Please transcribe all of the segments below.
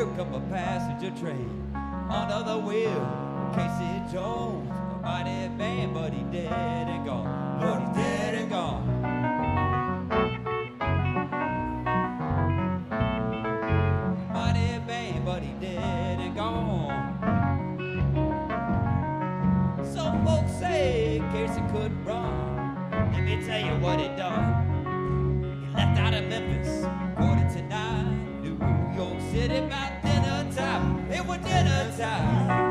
Round come a passenger train. Under the wheel, Casey Jones, a mighty man, but he dead and gone. Lord, he dead and gone. Mighty man, but he dead and gone. Some folks say Casey couldn't run. Let me tell you what he done. He left out of Memphis, quarter to nine. City about dinner time. It was dinner time.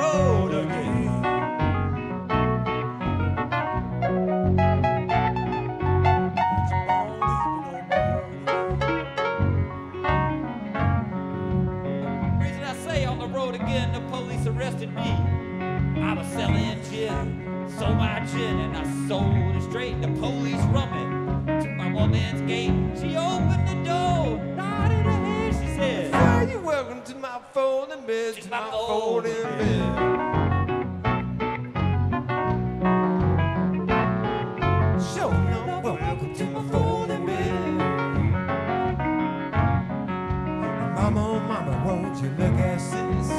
Reason I say on the road again, the police arrested me. I was selling gin, sold my gin, and I sold it straight. The police rummed to my woman's gate. She my folding bed? To my folding bed. Show no welcome to my folding bed. Mama, oh mama, won't you look at sis?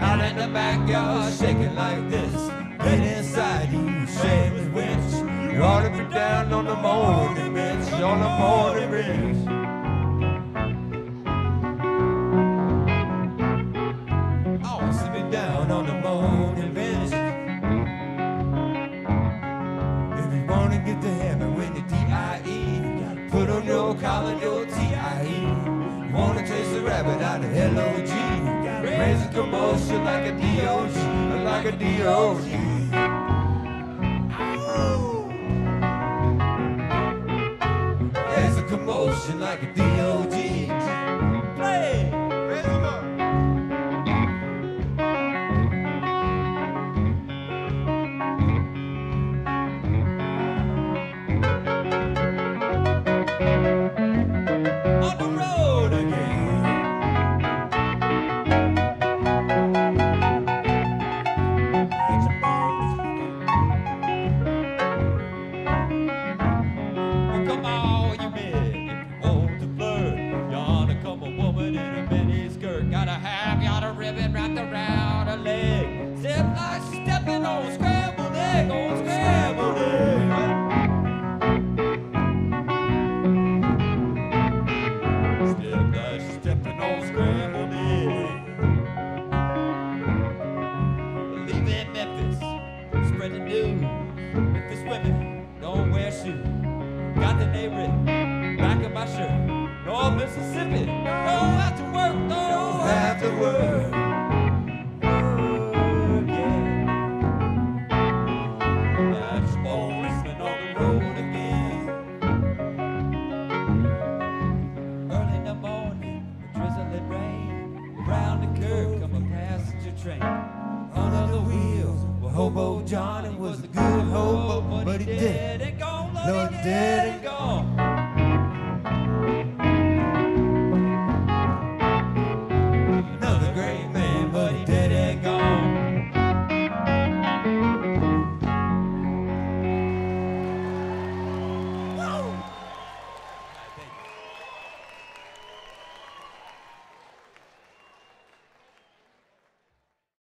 out in the backyard, shaking like this. Get inside, you shameless witch. You ought to be down on the mourning bench, on the mourning bench. Down on the mourning bench. If you wanna get to heaven with the D.I.E., put on your collar, your T.I.E. You wanna chase the rabbit out of L.O.G. Raise a commotion like a D.O.G. Like a D.O.G. Got the name written back of my shirt. North Mississippi, don't have to work, don't have to work. Policeman on the road again. Early in the morning, a drizzling rain. Around the curve come a passenger train. Under the wheels, well, Hobo Johnny was a good hobo, but he dead dead dead and gone.